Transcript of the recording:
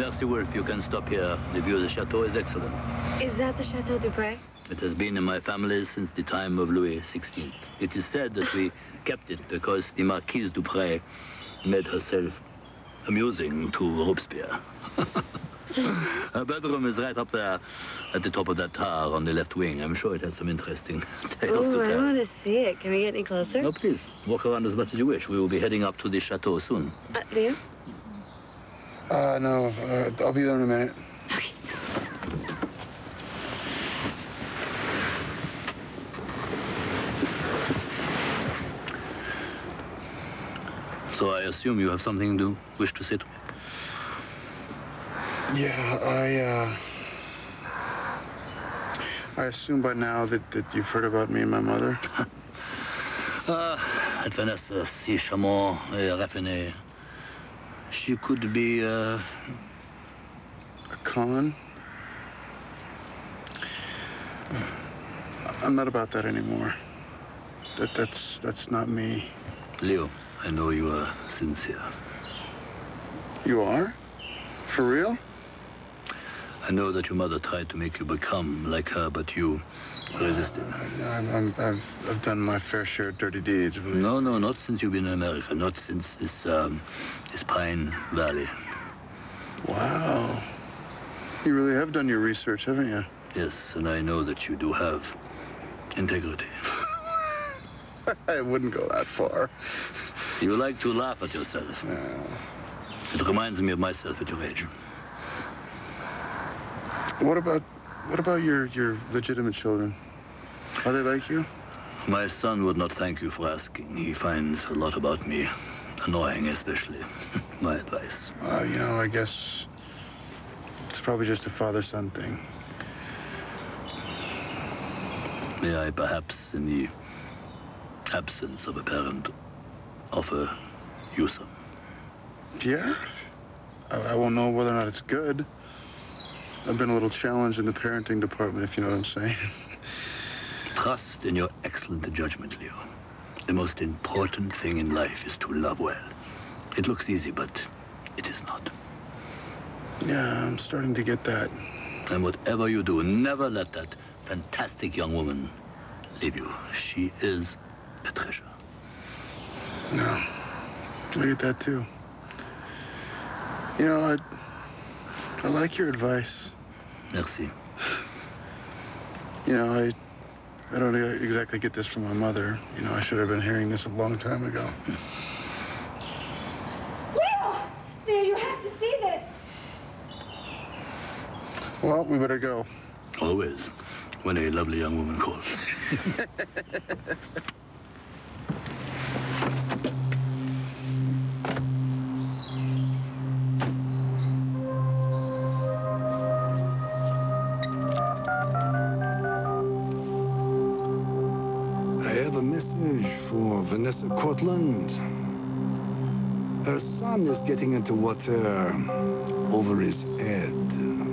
Merci, Wolfe. You can stop here. The view of the chateau is excellent. Is that the Chateau du Pres? It has been in my family since the time of Louis XVI. It is said that we kept it because the Marquise du Pres made herself amusing to Robespierre. Her bedroom is right up there at the top of that tower on the left wing. I'm sure it has some interesting tales Oh, to I want to see it. Can we get any closer? No, please. Walk around as much as you wish. We will be heading up to the chateau soon. Uh, Leo? Uh, no, uh, I'll be there in a minute. So I assume you have something to wish to say to me. Yeah, I, uh... I assume by now that, that you've heard about me and my mother. Ah, at Vanessa, si charmant et raffinée. She could be, uh, A con? I'm not about that anymore. That, that's, that's not me. Leo, I know you are sincere. You are? For real? I know that your mother tried to make you become like her, but you resisted. I'm, I'm, I've, I've done my fair share of dirty deeds. No, no, not since you've been in America, not since this, um, this Pine Valley. Wow. You really have done your research, haven't you? Yes, and I know that you do have integrity. I wouldn't go that far. You like to laugh at yourself. No. It reminds me of myself at your age. What about, what about your, your legitimate children? Are they like you? My son would not thank you for asking. He finds a lot about me annoying, especially my advice. Uh, you know, I guess it's probably just a father-son thing. May I perhaps, in the absence of a parent, offer you some? Yeah? I, I won't know whether or not it's good. I've been a little challenged in the parenting department, if you know what I'm saying. Trust in your excellent judgment, Leo. The most important thing in life is to love well. It looks easy, but it is not. Yeah, I'm starting to get that. And whatever you do, never let that fantastic young woman leave you. She is a treasure. No. I get that too. You know, I, I like your advice. Merci. You know, I, I don't exactly get this from my mother. You know, I should have been hearing this a long time ago. Leo! Leo, you have to see this. Well, we better go. Always, when a lovely young woman calls. a message for Vanessa Cortland. Her son is getting into water over his head.